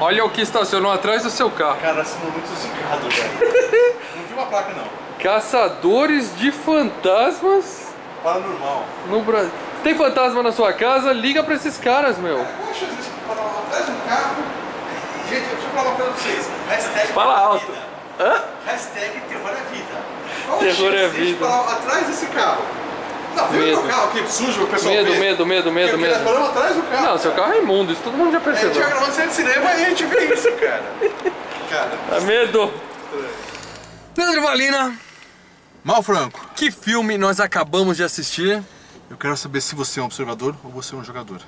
Olha o que estacionou atrás do seu carro. Cara, assinou muito zicado, velho. não vi uma placa, não. Caçadores de fantasmas Paranormal. no Brasil. Se tem fantasma na sua casa, liga pra esses caras, meu. Poxa, existe parar atrás de um carro. Gente, deixa eu falar uma coisa pra vocês. Hashtag Fala alto. vida. Hã? Hashtag terror é vida. Qual Terror a chance é de vida. atrás desse carro? Não, viu Medo. meu carro aqui sujo, o pessoal Medo, vê? medo, medo, medo, nós medo. paramos atrás do carro. Não, seu carro é imundo, isso todo mundo já A gente percebeu. vai gravando cena de cinema e a gente vê isso, cara. Cara. Tá medo? Pedro Valina, Mal Franco. que filme nós acabamos de assistir? Eu quero saber se você é um observador ou você é um jogador.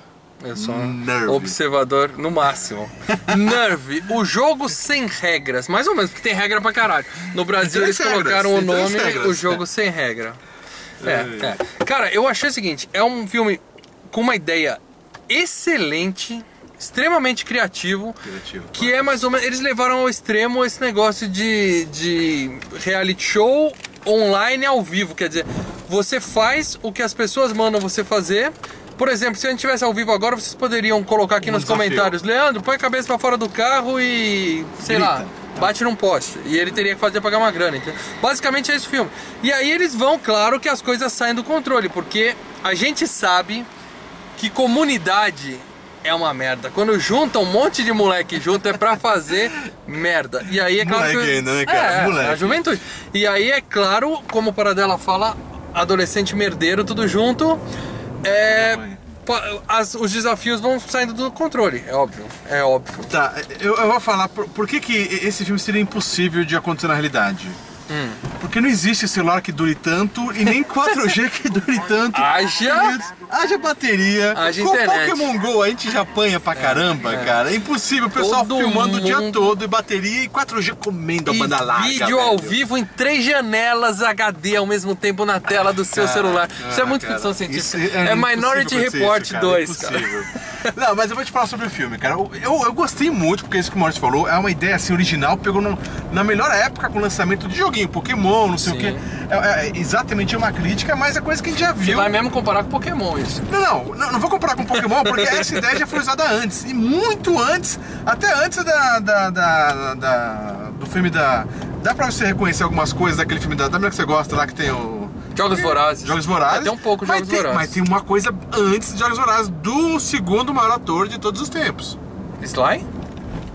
Eu sou um Nerve. observador no máximo. Nerve, o jogo sem regras. Mais ou menos, porque tem regra pra caralho. No Brasil eles três colocaram regras, o nome, regras. o jogo sem regra. É, é. Cara, eu achei o seguinte, é um filme com uma ideia excelente, extremamente criativo, Criativo. que é mais ou menos. Eles levaram ao extremo esse negócio de, de reality show online ao vivo. Quer dizer, você faz o que as pessoas mandam você fazer. Por exemplo, se a gente tivesse ao vivo agora, vocês poderiam colocar aqui Um nos desafio. comentários: Leandro, põe a cabeça pra fora do carro e. sei lá. Bate num poste. E ele teria que fazer pagar uma grana. Entendeu? Basicamente é esse o filme. E aí eles vão, claro, que as coisas saem do controle. Porque a gente sabe que comunidade é uma merda. Quando junta um monte de moleque junto é pra fazer merda. E aí é claro Moleque que... ainda, né, cara? É, Moleque. a juventude. E aí é claro, como o Paradela fala, adolescente merdeiro, tudo junto. É... Mãe. As- os desafios vão saindo do controle, é óbvio. É óbvio. Tá, eu, eu vou falar por, por que, que esse filme seria impossível de acontecer na realidade. Hum. Porque não existe celular que dure tanto e nem 4G que dure tanto. Haja- Haja bateria. Haja Com internet. Pokémon GO a gente já apanha pra caramba, é. cara. É impossível. O pessoal Todo filmando o dia mundo- todo e bateria e 4G comendo a E banda larga. vídeo ao velho. vivo em três janelas HD ao mesmo tempo na tela do seu Cara, celular. Isso é muito cara, ficção científica. É, impossível Minority Report isso, cara, 2, cara. Não, mas eu vou te falar sobre o filme, cara. Eu, eu, eu gostei muito, porque isso que o Maurício falou é uma ideia assim original, pegou no- na melhor época com o lançamento de joguinho, Pokémon, não sei Sim. o quê. É, é exatamente uma crítica, mas é coisa que a gente já Você viu. vai mesmo comparar com Pokémon isso. Não, não, não, não vou comparar com Pokémon, porque essa ideia já foi usada antes. E muito antes, até antes da, da, da- da- do filme da. Dá pra você reconhecer algumas coisas daquele filme da. Da que você gosta lá que tem o. Jogos Vorazes. Jogos Vorazes. Até um pouco mas Jogos tem, Vorazes. Mas tem uma coisa antes de Jogos Vorazes, do segundo maior ator de todos os tempos. Sly?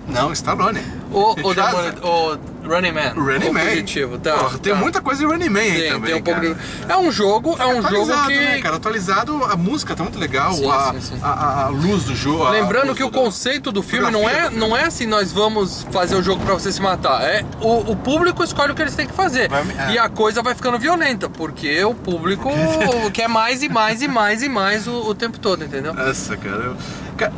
Não, Stallone. O, o, Demolidor- o Running Man. Running Man. Fugitivo, tá. Porra, tem tá. muita coisa de Running Man aí Tem, também, tem um pouco de... É um jogo, é um jogo que... né, cara? Atualizado, a música tá muito legal, Sim, a, sim, sim. A, a- luz do jogo. Lembrando que o conceito do filme não é, filme. não é assim, nós vamos fazer o jogo pra você se matar. É o, o público escolhe o que eles têm que fazer. Vai- é. E a coisa vai ficando violenta, porque o público quer mais e mais e mais e mais o, o tempo todo, entendeu? Nossa, cara. eu- Ca-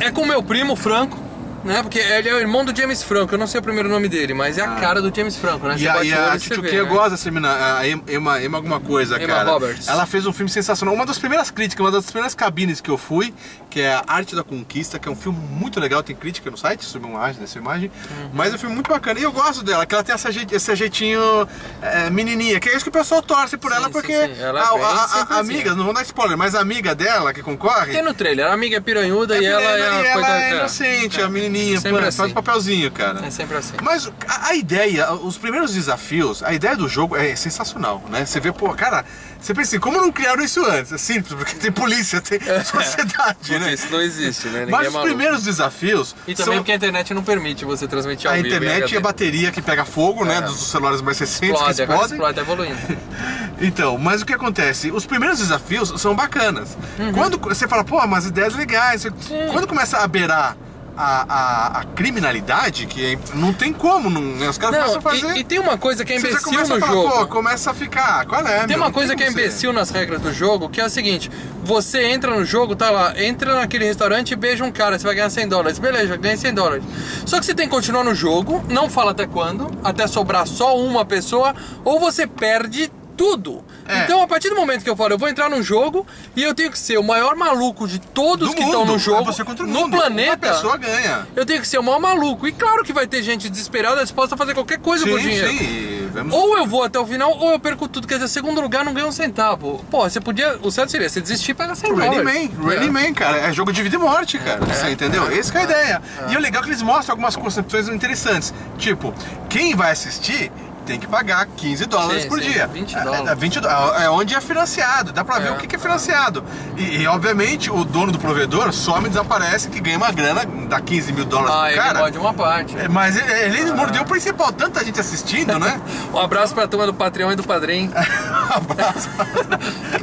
É com o meu primo, Franco, né? Porque ele é o irmão do James Franco, eu não sei o primeiro nome dele, mas é a cara do James Franco, né? Ah. E a, e a Tchutchuquinha né? gosta dessa menina, a Em- Emma, Emma alguma coisa, Emma cara. Roberts. Ela fez um filme sensacional. Uma das primeiras críticas, uma das primeiras cabines que eu fui, que é a Arte da Conquista, que é um filme muito legal, tem crítica no site sobre uma imagem, dessa imagem. Uhum. Mas é um filme muito bacana. E eu gosto dela, que ela tem essa, jei- esse jeitinho é, menininha, que é isso que o pessoal torce por Sim, ela, sim, porque sim. Ela é a, bem a- a- a amiga, não vou dar spoiler, mas a amiga dela que concorre. Tem no trailer, a amiga é piranhuda e ela é e a ela é inocente, a menininha, Sempre pô, assim. faz o papelzinho, cara. É sempre assim. Mas a, a ideia, os primeiros desafios, a ideia do jogo é sensacional, né? Você vê, pô, cara, você pensa assim, como não criaram isso antes? É simples, porque tem polícia, tem sociedade, Porque né? isso não existe, né? Ninguém Mas é os primeiros desafios E também são porque a internet não permite você transmitir ao a vivo. internet e HD. a bateria que pega fogo, né? É. Dos celulares mais recentes Explode, que explodem. explode, tá evoluindo. Então, mas o que acontece? Os primeiros desafios são bacanas. Uhum. Quando você fala, pô, mas ideias legais. você- Quando começa a beirar a, a, a criminalidade, que é- não tem como, não, né? os caras Não, começam a fazer. e, e tem uma coisa que é você imbecil começa no a falar, jogo. começa a ficar. Qual é? Tem meu? uma Não coisa que é ser. imbecil nas regras do jogo, que é o seguinte: você entra no jogo, tá lá, entra naquele restaurante e beija um cara, você vai ganhar 100 dólares. Beleza, ganhei 100 dólares. Só que você tem que continuar no jogo, não fala até quando, até sobrar só uma pessoa, ou você perde tudo. É. Então, a partir do momento que eu falo, eu vou entrar no jogo e eu tenho que ser o maior maluco de todos Do que estão no jogo, é você contra o no mundo. Uma planeta. pessoa ganha. Eu tenho que ser o maior maluco. E claro que vai ter gente desesperada disposta a fazer qualquer coisa por dinheiro. sim. Vamos... Ou eu vou até o final, ou eu perco tudo. Quer dizer, segundo lugar não ganha um centavo. Pô, você podia. O certo seria você desistir e pagar 100 Running dólares. Man, Running Man, cara. É jogo de vida e morte, cara. Você entendeu? é, Essa é a ideia. E o legal é que eles mostram algumas concepções interessantes. Tipo, quem vai assistir tem que pagar 15 dólares Sim, por sim, dia. 20 É, dólares. É, 20 dó- é onde é financiado. Dá pra ver É, o que que é financiado. E, e, obviamente, o dono do provedor some e desaparece, que ganha uma grana, dá 15 mil dólares Ah, pro cara. pode uma parte. É, Mas ele, ele mordeu o principal, tanta gente assistindo, né? Um abraço pra turma do Patreon e do Padrim. Abraço.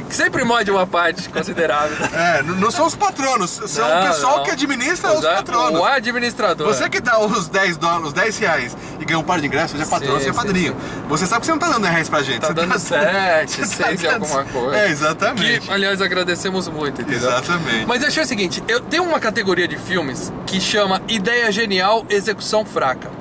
que sempre morde uma parte considerável. É, não são os patronos, são Não, o pessoal não. que administra os O patronos. O administrador. Você que dá os 10 dólares, os 10 reais e ganha um par de ingressos, já é patrão, Sim, você é sim, padrinho. Você sabe que você não tá dando reais pra gente. Tá você dando sete, você tá seis e dando- alguma coisa. É, exatamente. Que, aliás, agradecemos muito, entendeu? Exatamente. Mas deixa o seguinte, eu tenho uma categoria de filmes que chama Ideia Genial, Execução Fraca.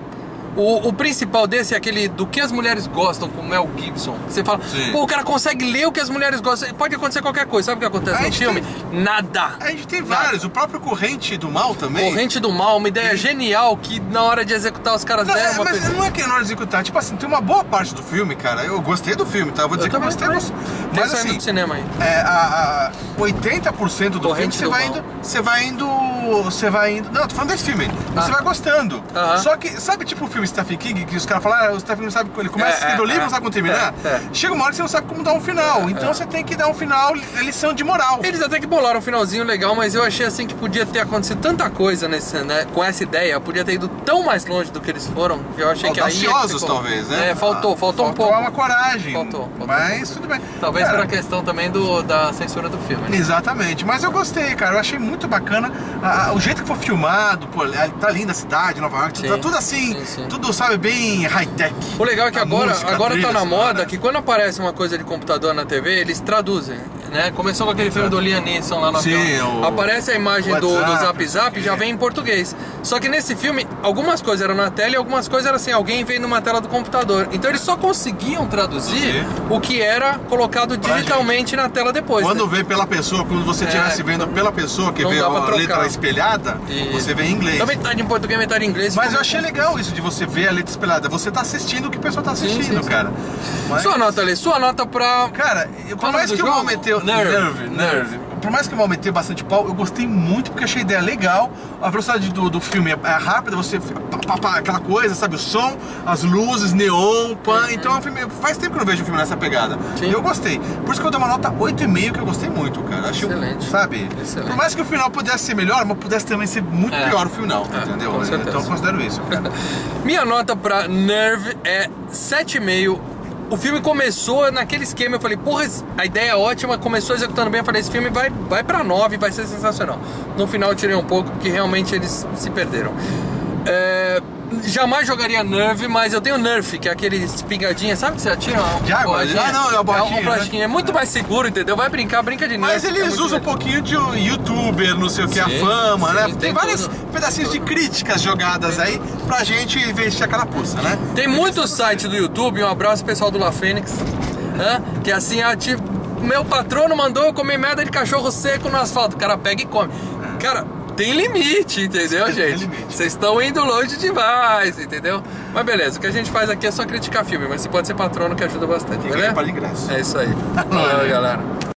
O, o principal desse é aquele do que as mulheres gostam com Mel Gibson. Você fala, Sim. pô, o cara consegue ler o que as mulheres gostam. Pode acontecer qualquer coisa. Sabe o que acontece A no filme? tem- Nada. A gente tem vários, o próprio Corrente do Mal também. Corrente do Mal, uma ideia genial que na hora de executar os caras Não, deram é, uma mas coisa. não é que é na hora de executar, tipo assim, tem uma boa parte do filme, cara. Eu gostei do filme, tá? Eu vou dizer que eu gostei. Mas, mas assim, do cinema aí. é, a, a 80% do Corrente filme você vai indo. Você vai indo. Você vai indo. Não, tô falando desse filme. Você Ah. vai gostando. Aham. Só que, sabe tipo o filme Stephen King, que os caras falam, ah, o Stephen King sabe. Ele começa É, a escrever o é, livro, é. não sabe como terminar. É. Chega uma hora que você não sabe como dar um final. então você tem que dar um final, lição de moral. Eles até que bolaram um finalzinho legal, mas eu achei assim que podia ter acontecido tanta coisa nesse, né, com essa ideia, podia ter ido tão mais longe do que eles foram, que eu achei que aí. ficou- talvez, né? É, faltou, Ah, faltou um pouco. uma coragem. Faltou, faltou Mas tudo bem. Talvez Cara, por a questão também do, da censura do filme. né? Exatamente, mas eu gostei, cara. Eu achei muito bacana a- a- o jeito que foi filmado. Pô, tá linda a cidade, Nova York, Sim. tá tudo assim, Sim, sim. Tudo, sabe, bem high-tech. O legal é que A agora, música, agora tá na moda que quando aparece uma coisa de computador na TV, eles traduzem, né? Começou com aquele filme do Liam Neeson lá no Sim, avião. o- Aparece a imagem do, do Zap Zap, já vem em português. Só que nesse filme, algumas coisas eram na tela e algumas coisas eram assim, alguém veio numa tela do computador. Então eles só conseguiam traduzir Sim. o que era colocado digitalmente na tela depois. Quando né? vê pela pessoa, quando você É, estivesse vendo pela pessoa que vê a trocar. letra espelhada, Isso. você vê em inglês. Então metade em português, metade em inglês. Mas eu achei legal isso de você ver a letra espelhada. Você tá assistindo o que a pessoa tá assistindo, sim, sim. cara. Mas- Sua nota, Lê, sua nota pra. Cara, eu- por é o mais que do o meteu. Nerve, Nerve. Por mais que mal meteu bastante pau, eu gostei muito porque achei a ideia legal. A velocidade do, do filme é, é rápida, você. pá, pá, pá, aquela coisa, sabe? O som, as luzes, neon, pan. Então é um filme. Faz tempo que eu não vejo um filme nessa pegada. Sim. E eu gostei. Por isso que eu dou uma nota 8,5, que eu gostei muito, cara. Achei, Excelente. Sabe? Excelente. Por mais que o final pudesse ser melhor, mas pudesse também ser muito É. pior o final, É, entendeu? Então eu considero isso, cara. Minha nota pra Nerve é 7,5. O filme começou naquele esquema, eu falei, porra, a ideia é ótima, começou executando bem, eu falei, esse filme vai, vai pra 9, vai ser sensacional. No final eu tirei um pouco, porque realmente eles se perderam. É, jamais jogaria Nerve, mas eu tenho Nerf, que é aquele espingadinha, sabe que você atira? uma De água? Ah, não, é uma bolinha, É um plastiquinho, é muito mais seguro, entendeu? Vai brincar, brinca de Nerf. Mas é eles muito usam um pouquinho de youtuber, não sei o que, a fama, sim, né? tem Tem, vários tudo. pedacinhos de críticas jogadas aí pra gente vestir a carapuça, né? Tem muitos sites do YouTube, um abraço pessoal do La Fênix, né? Que assim, ah, tipo, meu patrono mandou eu comer merda de cachorro seco no asfalto. O cara pega e come. Cara, tem limite, entendeu, Tem gente? limite. Vocês estão indo longe demais, entendeu? Mas beleza, o que a gente faz aqui é só criticar filme, mas você pode ser patrono que ajuda bastante, ganha beleza? de. É isso aí. Valeu, galera.